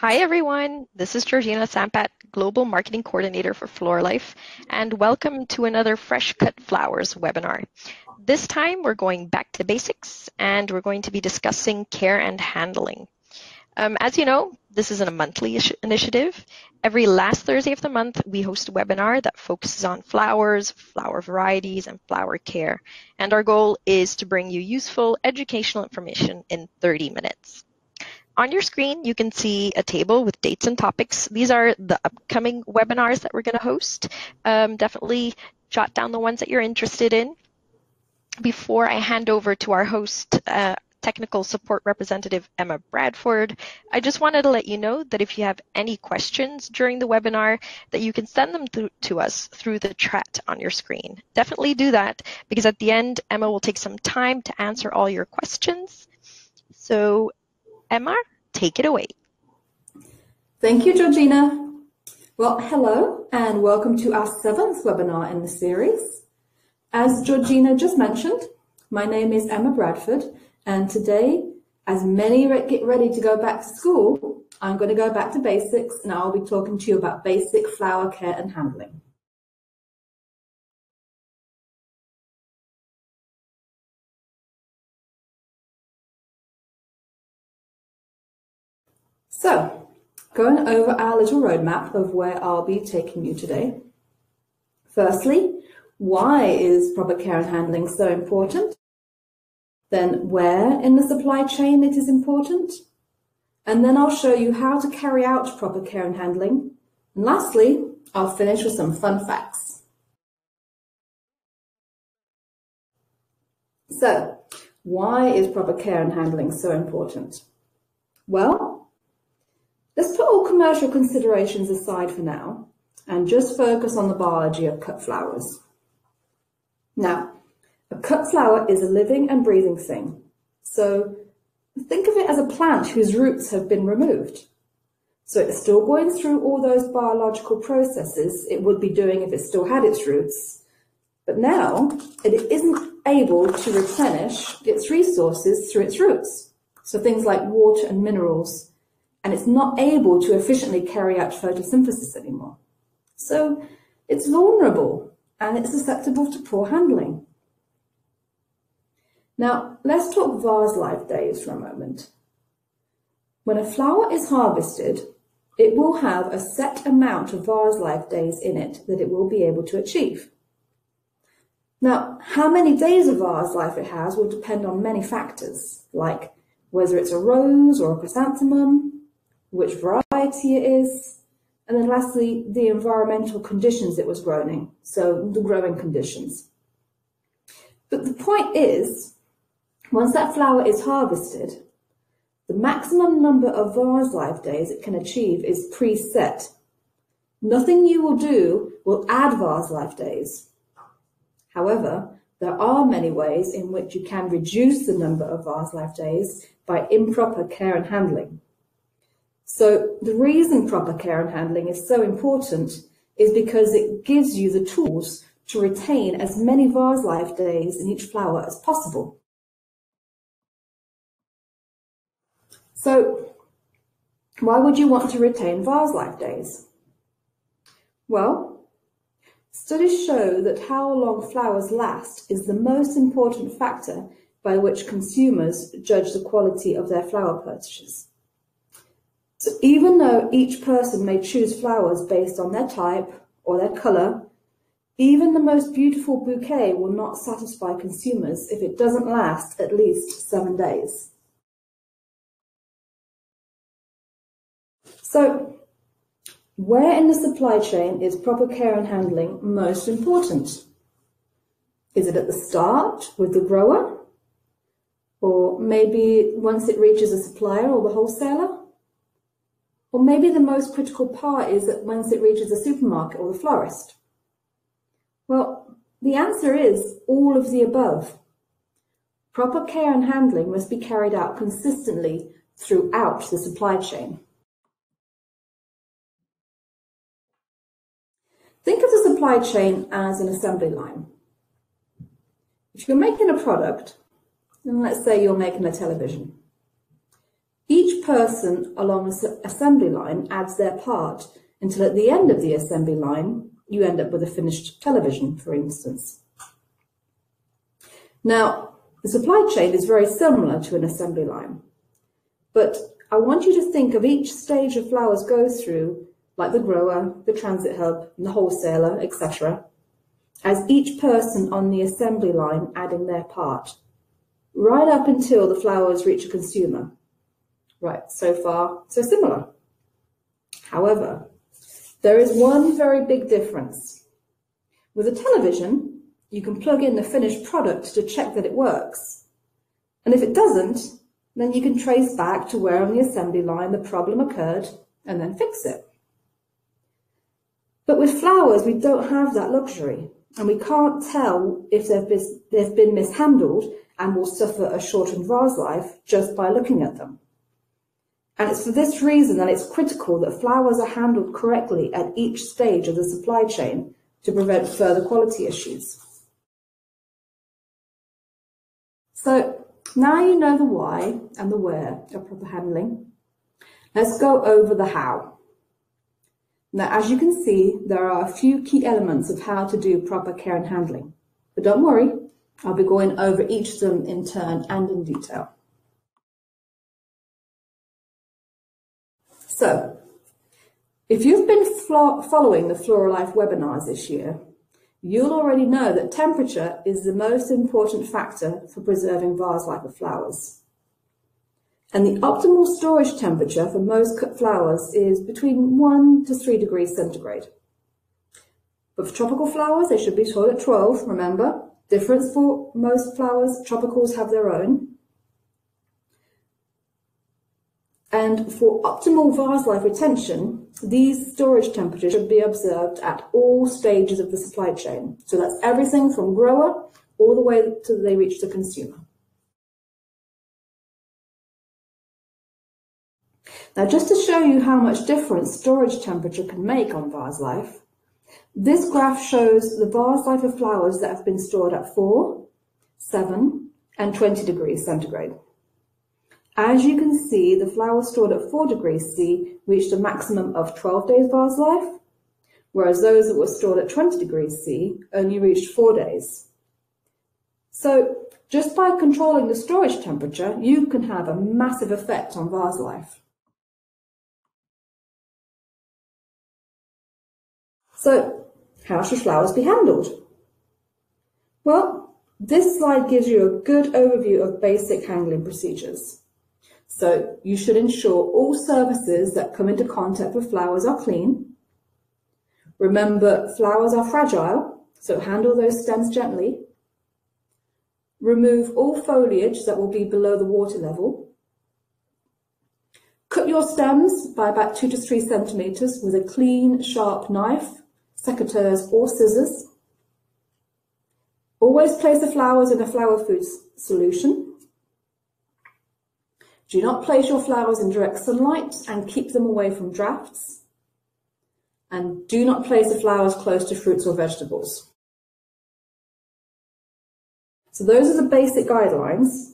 Hi, everyone. This is Georgina Sampat, Global Marketing Coordinator for Floralife, and welcome to another Fresh Cut Flowers webinar. This time, we're going back to basics, and we're going to be discussing care and handling. Um, as you know, this is a monthly initiative. Every last Thursday of the month, we host a webinar that focuses on flowers, flower varieties, and flower care. And our goal is to bring you useful educational information in 30 minutes. On your screen, you can see a table with dates and topics. These are the upcoming webinars that we're going to host. Um, definitely jot down the ones that you're interested in. Before I hand over to our host, uh, technical support representative Emma Bradford, I just wanted to let you know that if you have any questions during the webinar, that you can send them to, to us through the chat on your screen. Definitely do that because at the end, Emma will take some time to answer all your questions. So Emma, take it away. Thank you, Georgina. Well, hello and welcome to our seventh webinar in the series. As Georgina just mentioned, my name is Emma Bradford and today, as many get ready to go back to school, I'm going to go back to basics and I'll be talking to you about basic flower care and handling. So, going over our little roadmap of where I'll be taking you today. Firstly, why is proper care and handling so important? Then where in the supply chain it is important? And then I'll show you how to carry out proper care and handling. And lastly, I'll finish with some fun facts. So, why is proper care and handling so important? Well, Let's put all commercial considerations aside for now and just focus on the biology of cut flowers. Now, a cut flower is a living and breathing thing. So think of it as a plant whose roots have been removed. So it's still going through all those biological processes it would be doing if it still had its roots. But now it isn't able to replenish its resources through its roots. So things like water and minerals and it's not able to efficiently carry out photosynthesis anymore. So it's vulnerable and it's susceptible to poor handling. Now, let's talk vase life days for a moment. When a flower is harvested, it will have a set amount of vase life days in it that it will be able to achieve. Now, how many days of vase life it has will depend on many factors, like whether it's a rose or a chrysanthemum, which variety it is, and then lastly, the environmental conditions it was grown in, so the growing conditions. But the point is, once that flower is harvested, the maximum number of vase life days it can achieve is preset. Nothing you will do will add vase life days. However, there are many ways in which you can reduce the number of vase life days by improper care and handling. So the reason proper care and handling is so important is because it gives you the tools to retain as many vase life days in each flower as possible. So why would you want to retain vase life days? Well, studies show that how long flowers last is the most important factor by which consumers judge the quality of their flower purchases. So even though each person may choose flowers based on their type or their colour, even the most beautiful bouquet will not satisfy consumers if it doesn't last at least seven days. So, where in the supply chain is proper care and handling most important? Is it at the start with the grower? Or maybe once it reaches a supplier or the wholesaler? Or maybe the most critical part is that once it reaches the supermarket or the florist. Well, the answer is all of the above. Proper care and handling must be carried out consistently throughout the supply chain. Think of the supply chain as an assembly line. If you're making a product, and let's say you're making a television, each person along the assembly line adds their part until at the end of the assembly line, you end up with a finished television, for instance. Now, the supply chain is very similar to an assembly line, but I want you to think of each stage a flowers go through, like the grower, the transit hub, the wholesaler, etc., as each person on the assembly line adding their part, right up until the flowers reach a consumer. Right, so far, so similar. However, there is one very big difference. With a television, you can plug in the finished product to check that it works. And if it doesn't, then you can trace back to where on the assembly line the problem occurred and then fix it. But with flowers, we don't have that luxury and we can't tell if they've been, they've been mishandled and will suffer a shortened vase life just by looking at them. And it's for this reason that it's critical that flowers are handled correctly at each stage of the supply chain to prevent further quality issues. So now you know the why and the where of proper handling. Let's go over the how. Now, as you can see, there are a few key elements of how to do proper care and handling. But don't worry, I'll be going over each of them in turn and in detail. So, if you've been following the Floralife webinars this year, you'll already know that temperature is the most important factor for preserving vase life of flowers. And the optimal storage temperature for most cut flowers is between 1 to 3 degrees centigrade. But for tropical flowers, they should be stored at 12, remember. Difference for most flowers, tropicals have their own. And for optimal vase life retention, these storage temperatures should be observed at all stages of the supply chain. So that's everything from grower all the way to they reach the consumer. Now, just to show you how much difference storage temperature can make on vase life, this graph shows the vase life of flowers that have been stored at 4, 7, and 20 degrees centigrade. As you can see, the flowers stored at 4 degrees C reached a maximum of 12 days vase life, whereas those that were stored at 20 degrees C only reached 4 days. So just by controlling the storage temperature, you can have a massive effect on vase life. So how should flowers be handled? Well, this slide gives you a good overview of basic handling procedures. So you should ensure all surfaces that come into contact with flowers are clean. Remember, flowers are fragile, so handle those stems gently. Remove all foliage that will be below the water level. Cut your stems by about two to three centimetres with a clean, sharp knife, secateurs or scissors. Always place the flowers in a flower food solution. Do not place your flowers in direct sunlight and keep them away from drafts. And do not place the flowers close to fruits or vegetables. So those are the basic guidelines.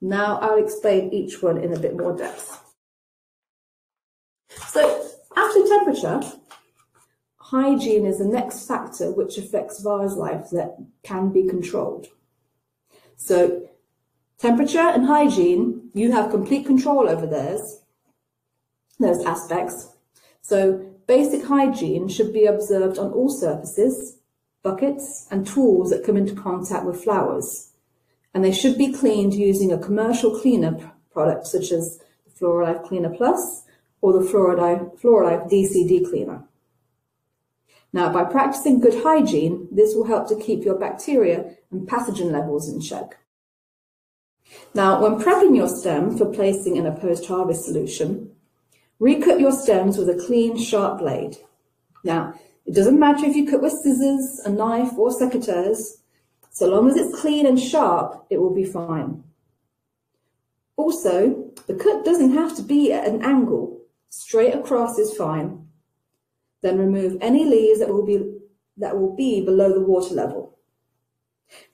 Now I'll explain each one in a bit more depth. So after temperature, hygiene is the next factor which affects vase life that can be controlled. So Temperature and hygiene, you have complete control over those, those aspects. So basic hygiene should be observed on all surfaces, buckets and tools that come into contact with flowers. And they should be cleaned using a commercial cleaner product such as the Floralife Cleaner Plus or the Floralife DCD Cleaner. Now, by practicing good hygiene, this will help to keep your bacteria and pathogen levels in check. Now, when prepping your stem for placing in a post-harvest solution, recut your stems with a clean, sharp blade. Now, it doesn't matter if you cut with scissors, a knife, or secateurs. So long as it's clean and sharp, it will be fine. Also, the cut doesn't have to be at an angle. Straight across is fine. Then remove any leaves that will be, that will be below the water level.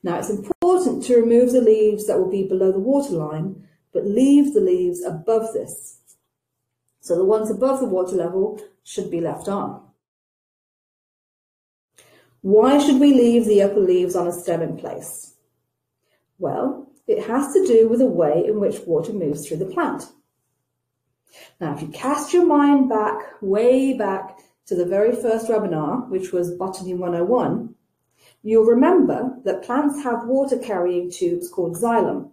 Now it's important to remove the leaves that will be below the waterline, but leave the leaves above this. So the ones above the water level should be left on. Why should we leave the upper leaves on a stem in place? Well, it has to do with the way in which water moves through the plant. Now, if you cast your mind back, way back to the very first webinar, which was Botany 101, you'll remember that plants have water carrying tubes called xylem.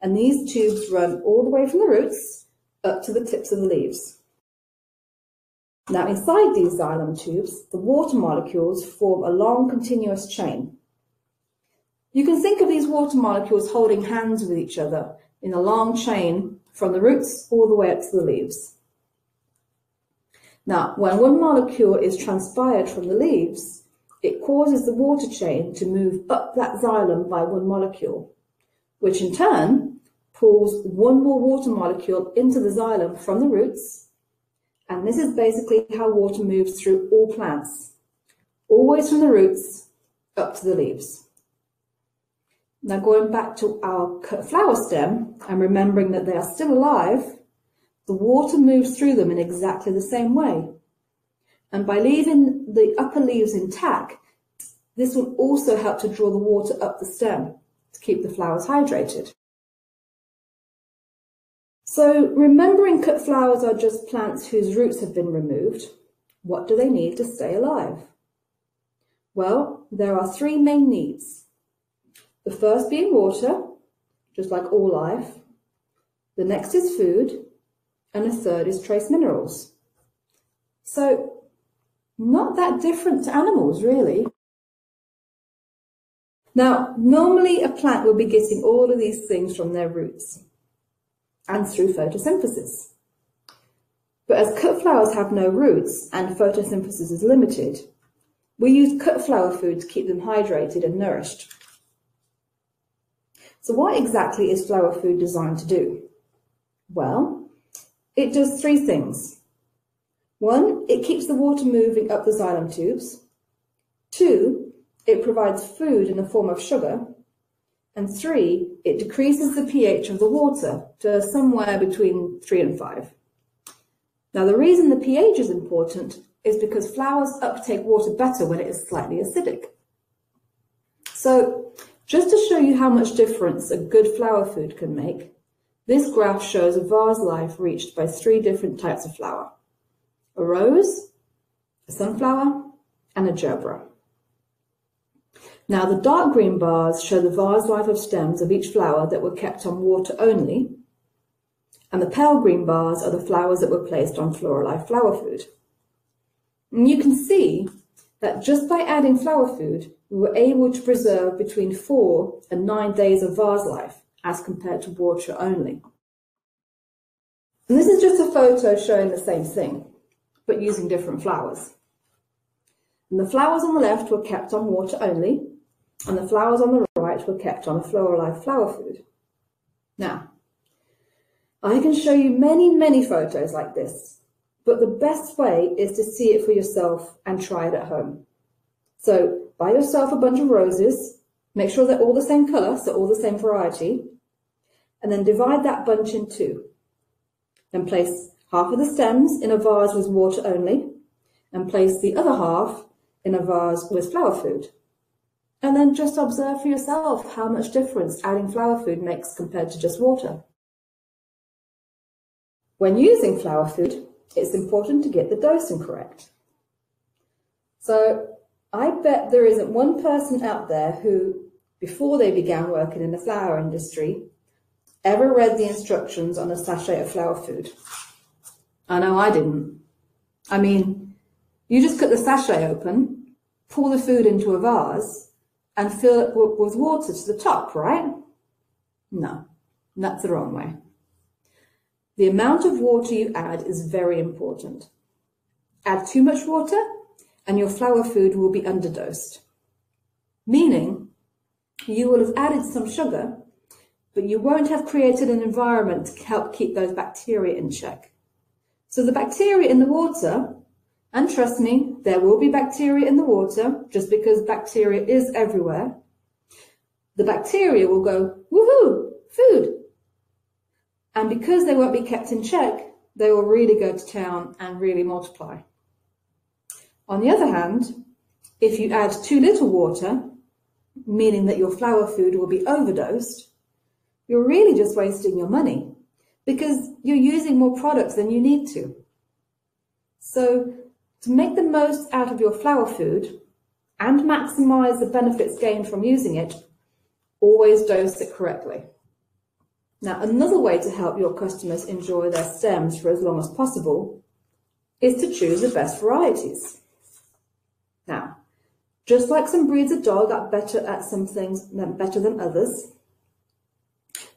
And these tubes run all the way from the roots up to the tips of the leaves. Now inside these xylem tubes, the water molecules form a long continuous chain. You can think of these water molecules holding hands with each other in a long chain from the roots all the way up to the leaves. Now, when one molecule is transpired from the leaves, it causes the water chain to move up that xylem by one molecule, which in turn pulls one more water molecule into the xylem from the roots. And this is basically how water moves through all plants, always from the roots up to the leaves. Now going back to our flower stem and remembering that they are still alive, the water moves through them in exactly the same way. And by leaving the upper leaves intact, this will also help to draw the water up the stem to keep the flowers hydrated. So remembering cut flowers are just plants whose roots have been removed, what do they need to stay alive? Well, there are three main needs. The first being water, just like all life. The next is food, and the third is trace minerals. So not that different to animals, really. Now, normally a plant will be getting all of these things from their roots and through photosynthesis. But as cut flowers have no roots and photosynthesis is limited, we use cut flower food to keep them hydrated and nourished. So what exactly is flower food designed to do? Well, it does three things. One, it keeps the water moving up the xylem tubes. Two, it provides food in the form of sugar. And three, it decreases the pH of the water to somewhere between three and five. Now, the reason the pH is important is because flowers uptake water better when it is slightly acidic. So, just to show you how much difference a good flower food can make, this graph shows a vase life reached by three different types of flower a rose, a sunflower, and a gerbera. Now the dark green bars show the vase life of stems of each flower that were kept on water only, and the pale green bars are the flowers that were placed on Floralife flower food. And you can see that just by adding flower food, we were able to preserve between four and nine days of vase life as compared to water only. And this is just a photo showing the same thing but using different flowers. And the flowers on the left were kept on water only, and the flowers on the right were kept on a Floralife flower food. Now, I can show you many, many photos like this, but the best way is to see it for yourself and try it at home. So buy yourself a bunch of roses, make sure they're all the same colour, so all the same variety, and then divide that bunch in two. Then place half of the stems in a vase with water only, and place the other half in a vase with flower food. And then just observe for yourself how much difference adding flower food makes compared to just water. When using flower food, it's important to get the dosing correct. So I bet there isn't one person out there who, before they began working in the flower industry, ever read the instructions on a sachet of flower food. I know I didn't. I mean, you just cut the sachet open, pour the food into a vase, and fill it with water to the top, right? No, that's the wrong way. The amount of water you add is very important. Add too much water and your flower food will be underdosed. Meaning, you will have added some sugar, but you won't have created an environment to help keep those bacteria in check. So the bacteria in the water, and trust me, there will be bacteria in the water just because bacteria is everywhere. The bacteria will go, woohoo, food. And because they won't be kept in check, they will really go to town and really multiply. On the other hand, if you add too little water, meaning that your flower food will be overdosed, you're really just wasting your money because you're using more products than you need to. So to make the most out of your flower food and maximize the benefits gained from using it, always dose it correctly. Now, another way to help your customers enjoy their stems for as long as possible is to choose the best varieties. Now, just like some breeds of dog are better at some things than better than others,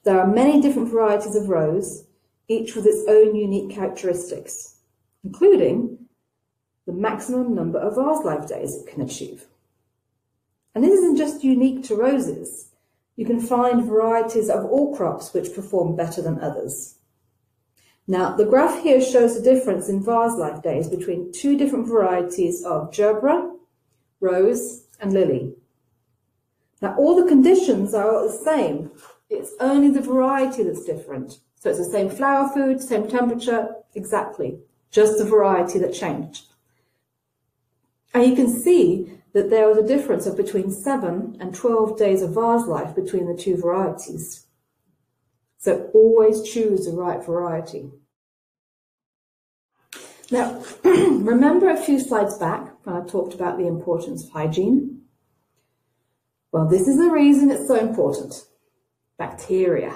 there are many different varieties of rose, each with its own unique characteristics, including the maximum number of vase life days it can achieve. And this isn't just unique to roses. You can find varieties of all crops which perform better than others. Now, the graph here shows the difference in vase life days between two different varieties of gerbera, rose, and lily. Now, all the conditions are the same. It's only the variety that's different. So it's the same flower food, same temperature, exactly. Just the variety that changed. And you can see that there was a difference of between 7 and 12 days of vase life between the two varieties. So always choose the right variety. Now, remember a few slides back when I talked about the importance of hygiene? Well, this is the reason it's so important. Bacteria.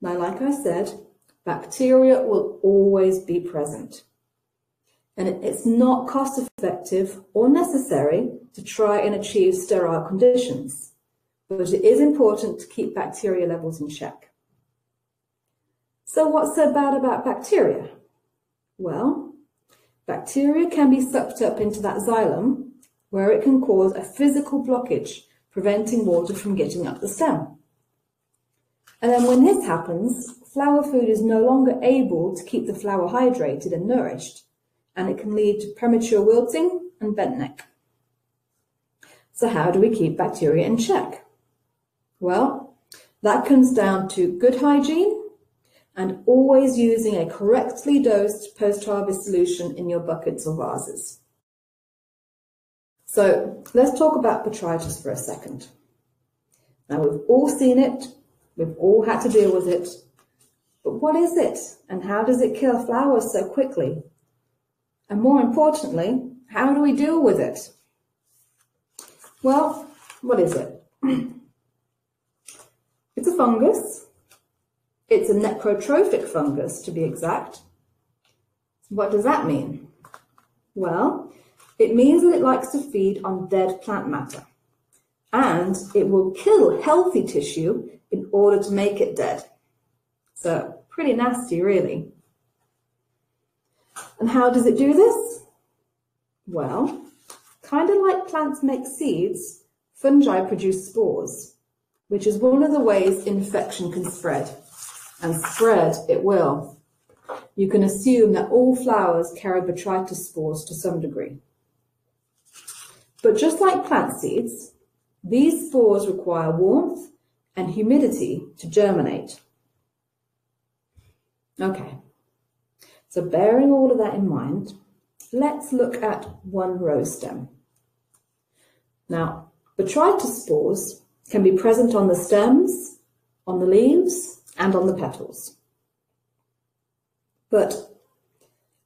Now, like I said, bacteria will always be present and it's not cost effective or necessary to try and achieve sterile conditions, but it is important to keep bacteria levels in check. So what's so bad about bacteria? Well, bacteria can be sucked up into that xylem where it can cause a physical blockage, preventing water from getting up the stem. And then when this happens, flower food is no longer able to keep the flower hydrated and nourished, and it can lead to premature wilting and bent neck. So how do we keep bacteria in check? Well, that comes down to good hygiene and always using a correctly dosed post-harvest solution in your buckets or vases. So let's talk about botrytis for a second. Now we've all seen it, we've all had to deal with it, but what is it and how does it kill flowers so quickly? And more importantly, how do we deal with it? Well, what is it? it's a fungus. It's a necrotrophic fungus, to be exact. What does that mean? Well, it means that it likes to feed on dead plant matter. And it will kill healthy tissue in order to make it dead. So, pretty nasty, really. And how does it do this? Well, kind of like plants make seeds, fungi produce spores, which is one of the ways infection can spread. And spread it will. You can assume that all flowers carry botrytis spores to some degree. But just like plant seeds, these spores require warmth and humidity to germinate. Okay, so bearing all of that in mind, let's look at one rose stem. Now, botrytis spores can be present on the stems, on the leaves, and on the petals. But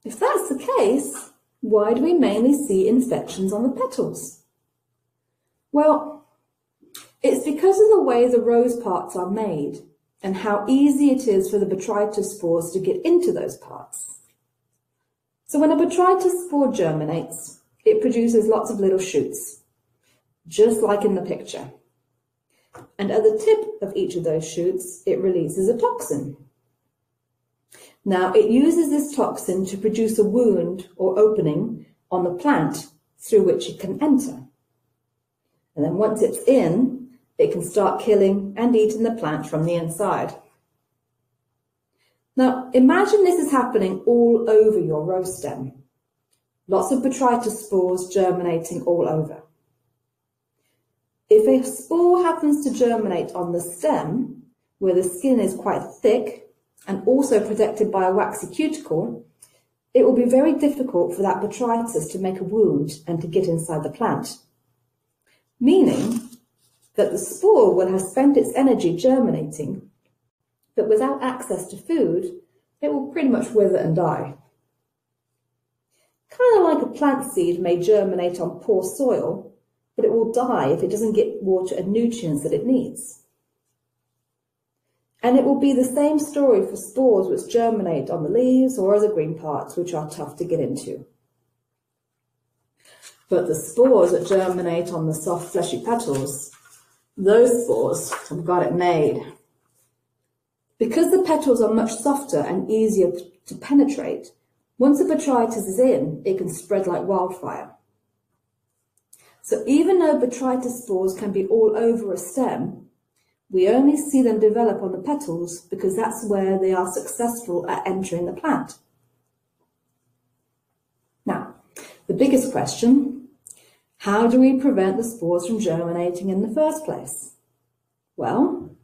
if that's the case, why do we mainly see infections on the petals? Well, because of the way the rose parts are made and how easy it is for the botrytis spores to get into those parts. So when a botrytis spore germinates, it produces lots of little shoots, just like in the picture. And at the tip of each of those shoots, it releases a toxin. Now, it uses this toxin to produce a wound or opening on the plant through which it can enter. And then once it's in, it can start killing and eating the plant from the inside. Now, imagine this is happening all over your rose stem. Lots of botrytis spores germinating all over. If a spore happens to germinate on the stem, where the skin is quite thick and also protected by a waxy cuticle, it will be very difficult for that botrytis to make a wound and to get inside the plant. Meaning that the spore will have spent its energy germinating, but without access to food, it will pretty much wither and die. Kind of like a plant seed may germinate on poor soil, but it will die if it doesn't get water and nutrients that it needs. And it will be the same story for spores which germinate on the leaves or other green parts which are tough to get into. But the spores that germinate on the soft fleshy petals, those spores have got it made. Because the petals are much softer and easier to penetrate, once the botrytis is in, it can spread like wildfire. So even though botrytis spores can be all over a stem, we only see them develop on the petals because that's where they are successful at entering the plant. Now, the biggest question, how do we prevent the spores from germinating in the first place? Well,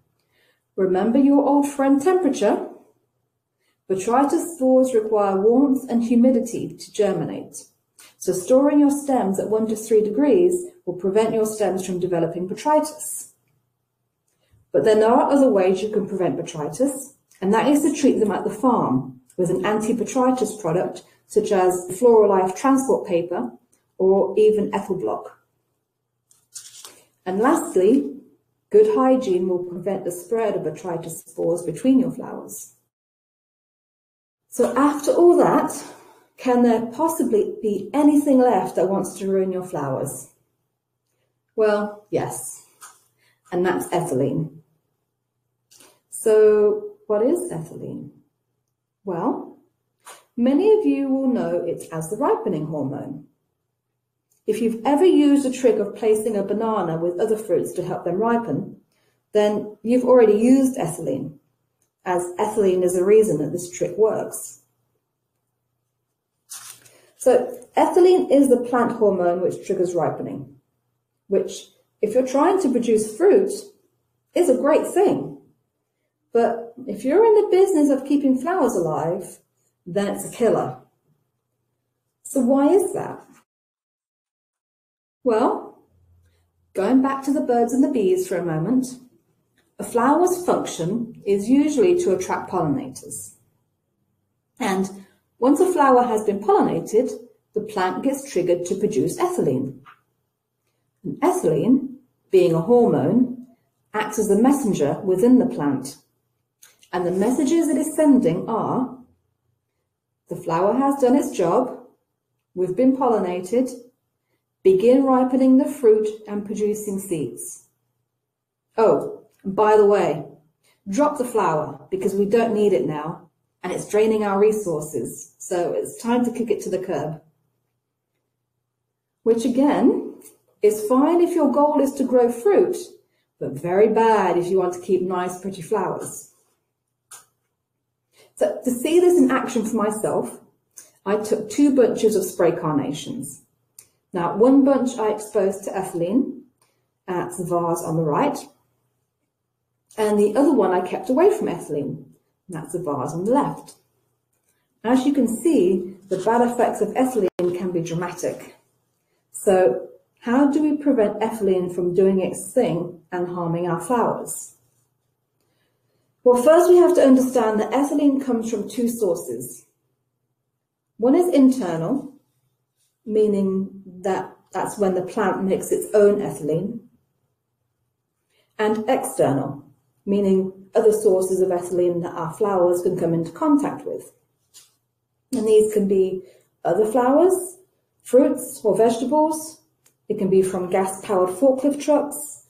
remember your old friend temperature? Botrytis spores require warmth and humidity to germinate. So storing your stems at 1 to 3 degrees will prevent your stems from developing botrytis. But there are other ways you can prevent botrytis, and that is to treat them at the farm with an anti-botrytis product such as Floralife transport paper or even EthylBloc. And lastly, good hygiene will prevent the spread of botrytis spores between your flowers. So after all that, can there possibly be anything left that wants to ruin your flowers? Well, yes, and that's ethylene. So what is ethylene? Well, many of you will know it as the ripening hormone. If you've ever used the trick of placing a banana with other fruits to help them ripen, then you've already used ethylene, as ethylene is the reason that this trick works. So ethylene is the plant hormone which triggers ripening, which, if you're trying to produce fruit, is a great thing. But if you're in the business of keeping flowers alive, then it's a killer. So why is that? Well, going back to the birds and the bees for a moment, a flower's function is usually to attract pollinators. And once a flower has been pollinated, the plant gets triggered to produce ethylene. And ethylene, being a hormone, acts as a messenger within the plant and the messages it is sending are, the flower has done its job, we've been pollinated, begin ripening the fruit and producing seeds. Oh, by the way, drop the flower because we don't need it now and it's draining our resources. So it's time to kick it to the curb. Which again is fine if your goal is to grow fruit, but very bad if you want to keep nice, pretty flowers. So to see this in action for myself, I took two bunches of spray carnations. Now, one bunch I exposed to ethylene at the vase on the right, and the other one I kept away from ethylene, that's the vase on the left. As you can see, the bad effects of ethylene can be dramatic. So how do we prevent ethylene from doing its thing and harming our flowers? Well, first we have to understand that ethylene comes from two sources. One is internal, meaning that that's when the plant makes its own ethylene, and external, meaning other sources of ethylene that our flowers can come into contact with. And these can be other flowers, fruits or vegetables. It can be from gas-powered forklift trucks,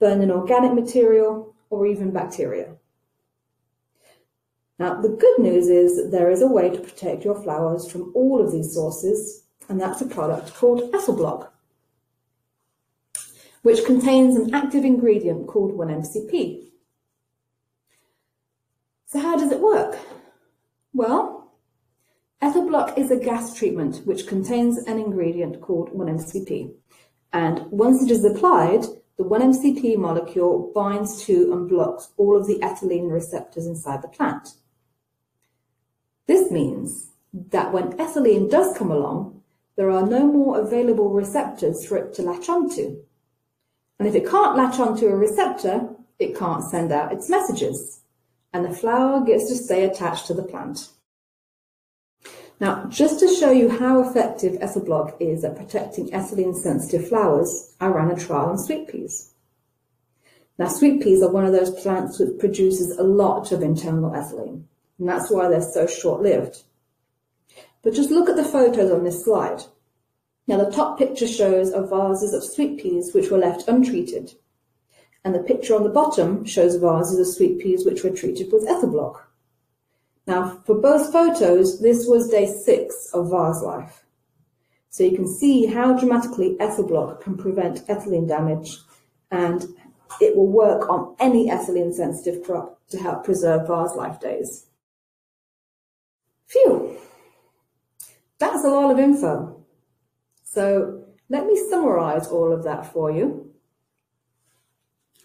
burning organic material, or even bacteria. Now, the good news is there is a way to protect your flowers from all of these sources, and that's a product called EthylBloc, which contains an active ingredient called 1-MCP. So how does it work? Well, EthylBloc is a gas treatment which contains an ingredient called 1-MCP. And once it is applied, the 1-MCP molecule binds to and blocks all of the ethylene receptors inside the plant This means that when ethylene does come along, there are no more available receptors for it to latch onto. And if it can't latch onto a receptor, it can't send out its messages, and the flower gets to stay attached to the plant. Now, just to show you how effective Ethylbloc is at protecting ethylene-sensitive flowers, I ran a trial on sweet peas. Now, sweet peas are one of those plants which produces a lot of internal ethylene, and that's why they're so short-lived. But just look at the photos on this slide. Now, the top picture shows vases of sweet peas which were left untreated, and the picture on the bottom shows vases of sweet peas which were treated with Ethylbloc. Now, for both photos, this was day six of vase life. So you can see how dramatically Ethylbloc can prevent ethylene damage and it will work on any ethylene sensitive crop to help preserve vase life days. Phew, that's a lot of info. So let me summarize all of that for you.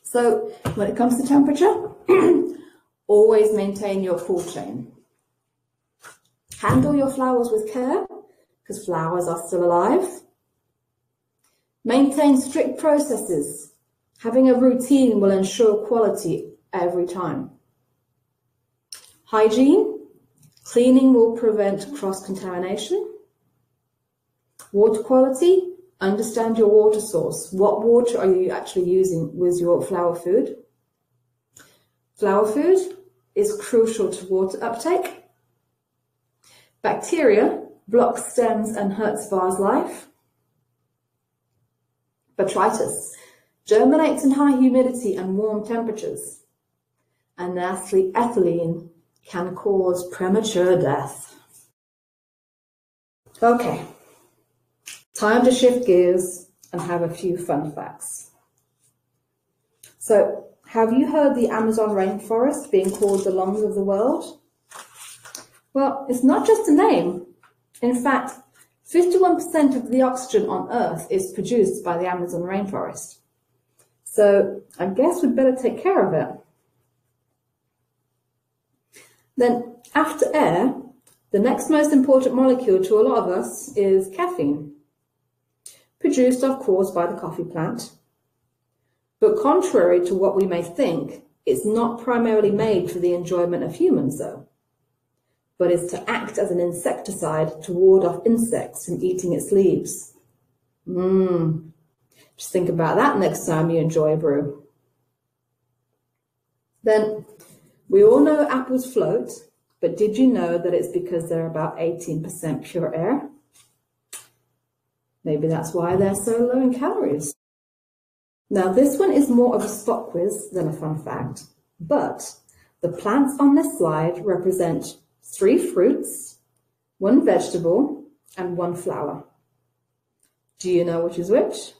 So when it comes to temperature, always maintain your cool chain. Handle your flowers with care, because flowers are still alive. Maintain strict processes. Having a routine will ensure quality every time. Hygiene. Cleaning will prevent cross-contamination. Water quality. Understand your water source. What water are you actually using with your flower food? Flower food is crucial to water uptake. Bacteria blocks stems and hurts vase life. Botrytis germinates in high humidity and warm temperatures. And lastly, ethylene can cause premature death. Okay, Time to shift gears and have a few fun facts. So, have you heard the Amazon rainforest being called the lungs of the world? Well, it's not just a name. In fact, 51% of the oxygen on Earth is produced by the Amazon rainforest. So I guess we'd better take care of it. Then, after air, the next most important molecule to a lot of us is caffeine produced of course by the coffee plant. But contrary to what we may think, it's not primarily made for the enjoyment of humans though, but is to act as an insecticide to ward off insects from eating its leaves. Mmm. Just think about that next time you enjoy a brew. Then, we all know apples float, but did you know that it's because they're about 18% pure air? Maybe that's why they're so low in calories. Now, this one is more of a spot quiz than a fun fact, but the plants on this slide represent three fruits, one vegetable, and one flower. Do you know which is which?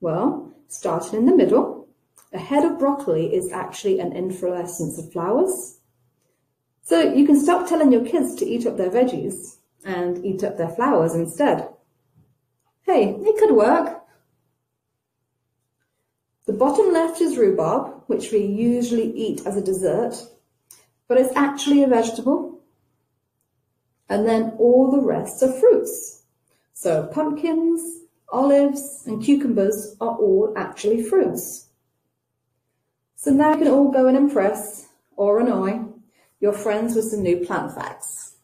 Well, starting in the middle, a head of broccoli is actually an inflorescence of flowers. So you can stop telling your kids to eat up their veggies and eat up their flowers instead. Hey, it could work. The bottom left is rhubarb, which we usually eat as a dessert, but it's actually a vegetable. And then all the rest are fruits. So pumpkins, olives, and cucumbers are all actually fruits. So now you can all go and impress, or annoy, your friends with some new plant facts.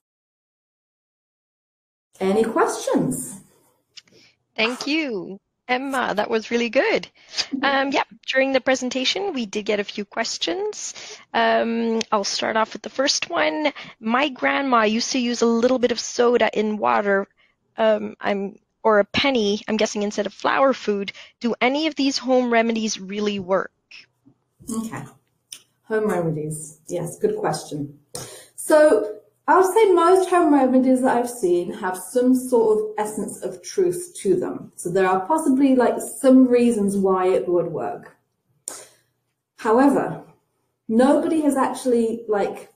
Any questions? Thank you, Emma. That was really good. Um, yeah, during the presentation, we did get a few questions. Um, I'll start off with the first one. My grandma used to use a little bit of soda in water. Um, I'm or a penny, I'm guessing instead of flower food. Do any of these home remedies really work? Okay. Home remedies. Yes, good question. So I would say most home remedies that I've seen have some sort of essence of truth to them. So there are possibly like some reasons why it would work. However, nobody has actually like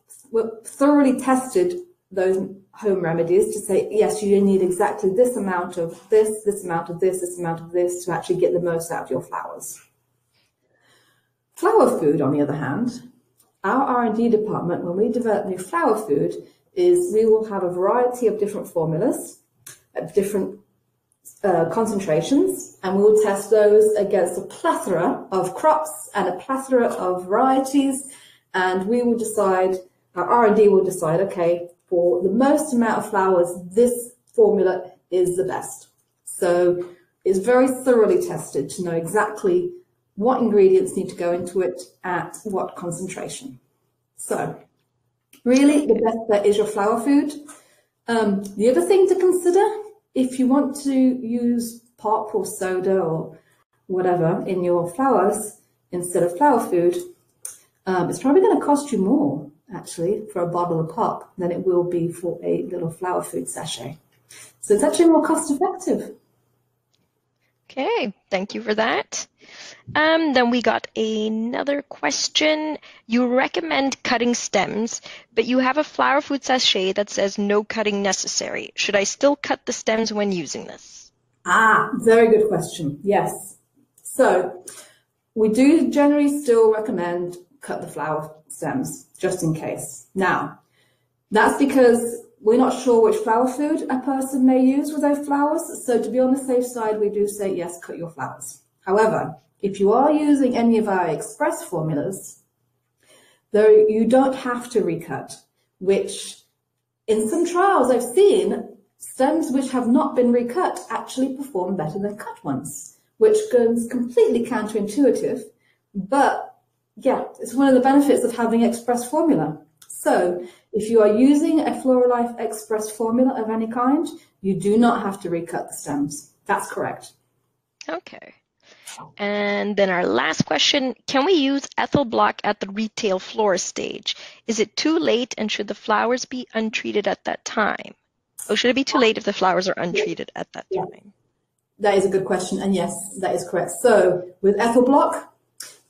thoroughly tested those home remedies to say, yes, you need exactly this amount of this, this amount of this, this amount of this to actually get the most out of your flowers. Flower food, on the other hand, our R&D department, when we develop new flower food, is we will have a variety of different formulas at different uh, concentrations, and we will test those against a plethora of crops and a plethora of varieties, and we will decide, our R&D will decide, okay, for the most amount of flowers, this formula is the best. So it's very thoroughly tested to know exactly what ingredients need to go into it at what concentration. So really the best bet is your flower food. Um, the other thing to consider, if you want to use pop or soda or whatever in your flowers instead of flower food, um, it's probably going to cost you more actually for a bottle of pop than it will be for a little flower food sachet. So it's actually more cost effective. Okay, thank you for that. Um, then we got another question. You recommend cutting stems, but you have a flower food sachet that says no cutting necessary. Should I still cut the stems when using this? Ah, very good question. Yes. So we do generally still recommend cut the flower stems just in case. Now, that's because we're not sure which flower food a person may use with those flowers, so to be on the safe side, we do say yes, cut your flowers. However, if you are using any of our express formulas, though you don't have to recut, which in some trials I've seen stems which have not been recut actually perform better than cut ones, which goes completely counterintuitive, but yeah, it's one of the benefits of having express formula. So if you are using a Floralife Express formula of any kind, you do not have to recut the stems. That's correct. Okay. And then our last question, can we use EthylBloc at the retail florist stage? Is it too late and should the flowers be untreated at that time? Or should it be too late if the flowers are untreated at that time? That is a good question. And yes, that is correct. So with EthylBloc,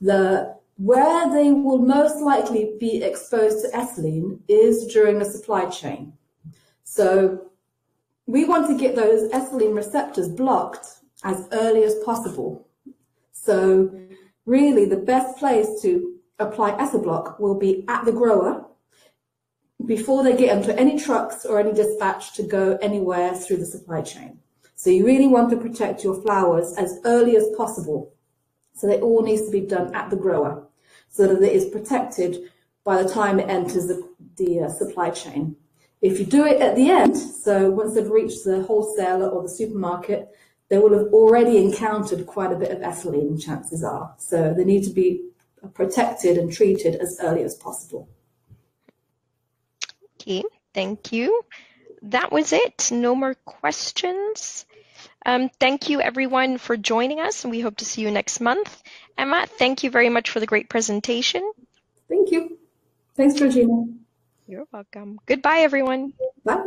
the where they will most likely be exposed to ethylene is during the supply chain. So we want to get those ethylene receptors blocked as early as possible. So really the best place to apply EthylBloc will be at the grower before they get into any trucks or any dispatch to go anywhere through the supply chain. So you really want to protect your flowers as early as possible. So it all needs to be done at the grower so that it is protected by the time it enters the, the uh, supply chain. If you do it at the end, so once they've reached the wholesaler or the supermarket, they will have already encountered quite a bit of ethylene, chances are. So they need to be protected and treated as early as possible. Okay, thank you. That was it. No more questions. Um, thank you everyone for joining us and we hope to see you next month. Emma, thank you very much for the great presentation. Thank you. Thanks, Georgina. You're welcome. Goodbye, everyone. Bye.